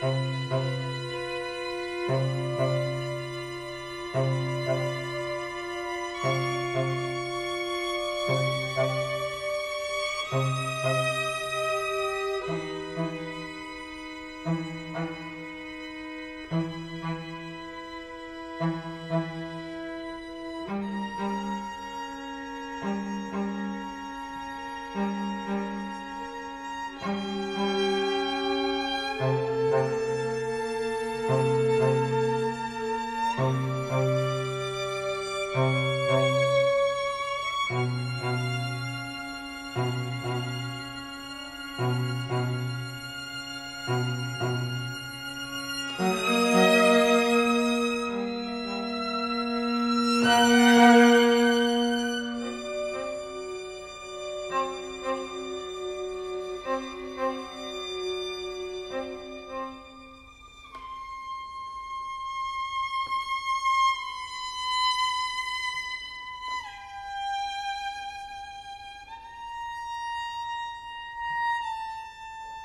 Thank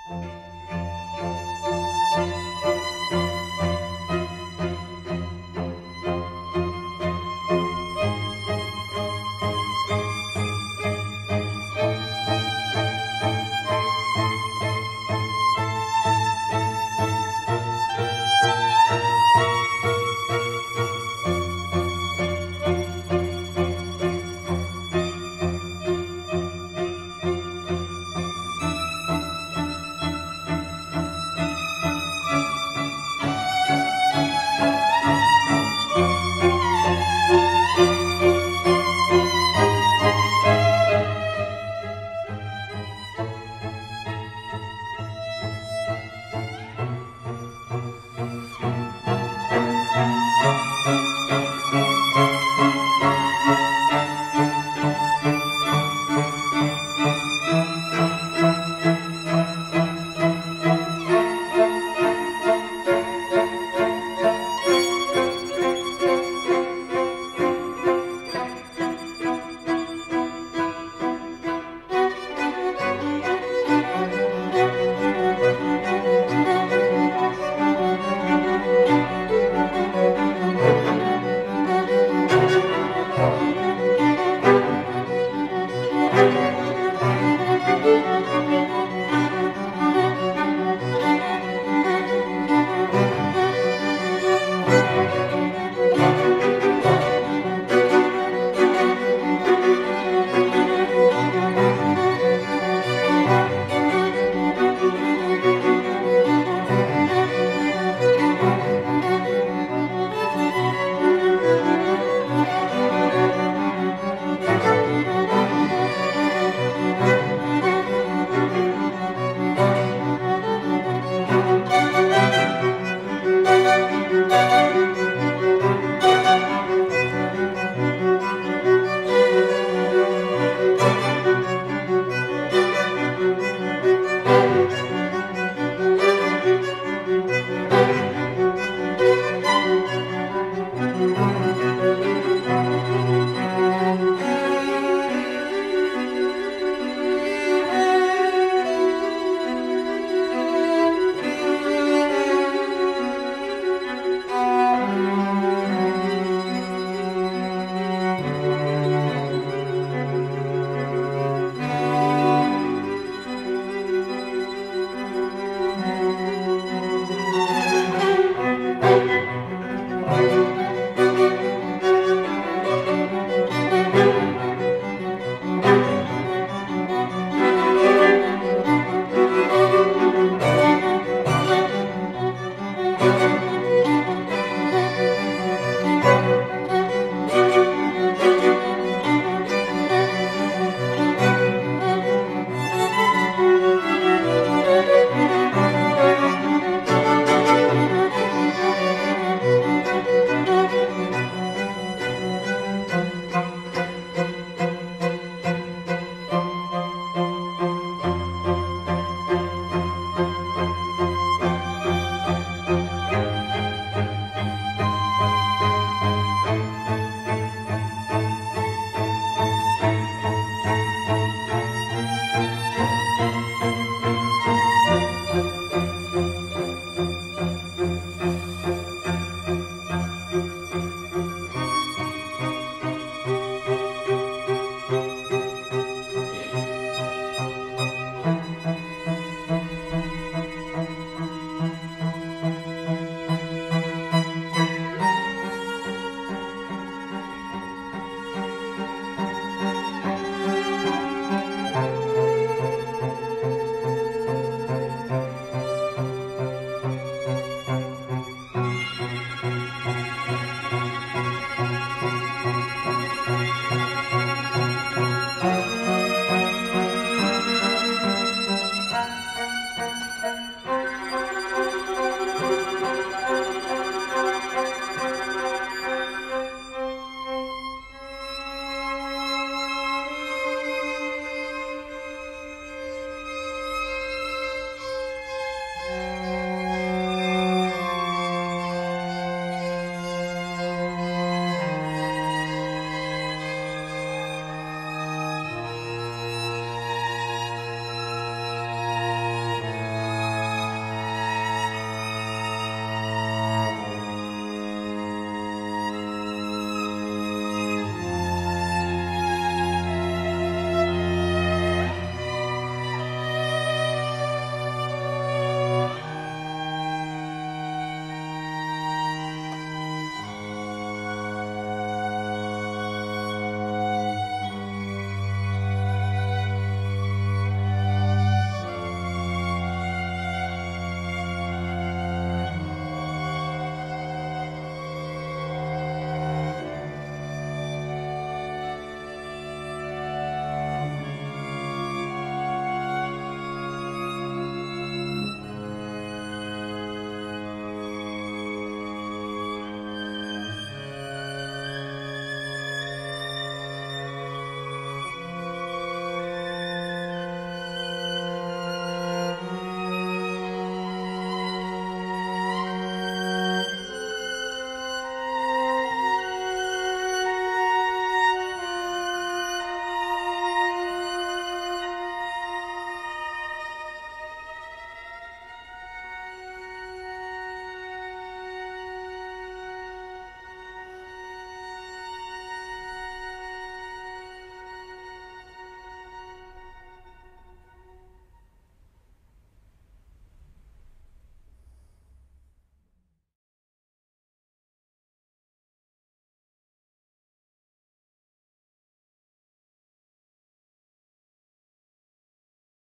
Thank you.